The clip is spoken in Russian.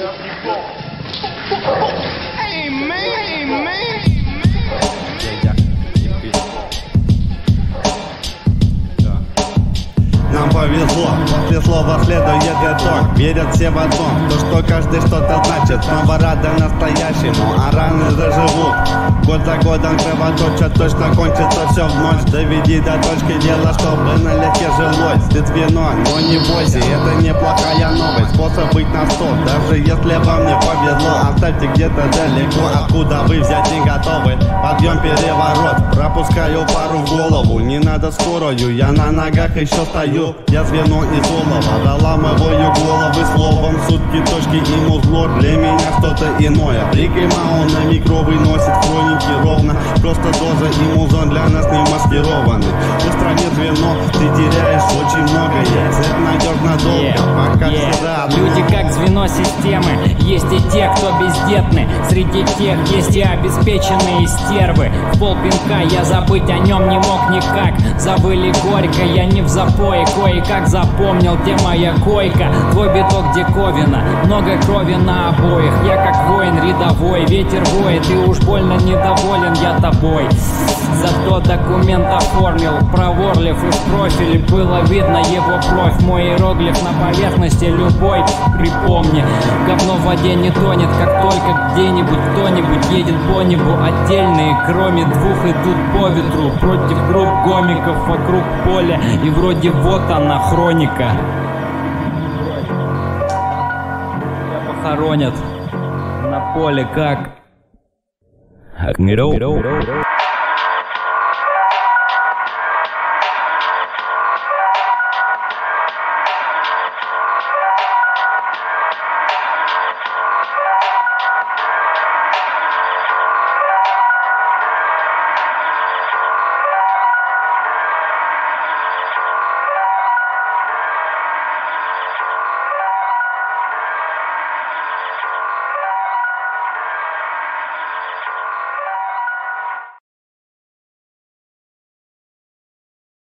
Yeah. Повезло, после слова следует итог Верят все в одно, то что каждый что-то значит Снова рады настоящему, а раны заживут. Год за годом кровоточат, точно кончится все в ночь. Доведи до точки дела, чтобы налегке жилось. Ты звено, но не бойся, это неплохая новость. Способ быть на сто, даже если вам не повезло. Оставьте где-то далеко, откуда вы взять не готовы Подъем, переворот, пропускаю пару в голову. Не надо скорую, я на ногах еще стою. Я звено из олова Доламываю головы словом Сутки, точки и музло. Для меня что-то иное. Рик Мау на микро выносит хроники ровно. Просто доза и музон для нас не маскированы В стране звено, ты теряешь очень многое Цепь надежно долго, yeah, пока yeah. всегда Люди как звено системы. Есть и те, кто бездетны. Среди тех есть и обеспеченные стервы. В полпинка я забыть о нем не мог никак. Забыли горько, я не в запое. Кое-как запомнил, где моя койка. Твой биток диковина, много крови на обоих. Я как воин рядовой, ветер воет И уж больно недоволен я тобой. Зато документ оформил, проворлив из профиля Было видно его кровь, мой иероглиф на поверхности любой Припомни, говно в воде не тонет Как только где-нибудь кто-нибудь едет по небу. Отдельные, кроме двух, идут по ветру. Против групп гомиков вокруг поля. И вроде вот она хроника. Похоронят на поле как? Адмирал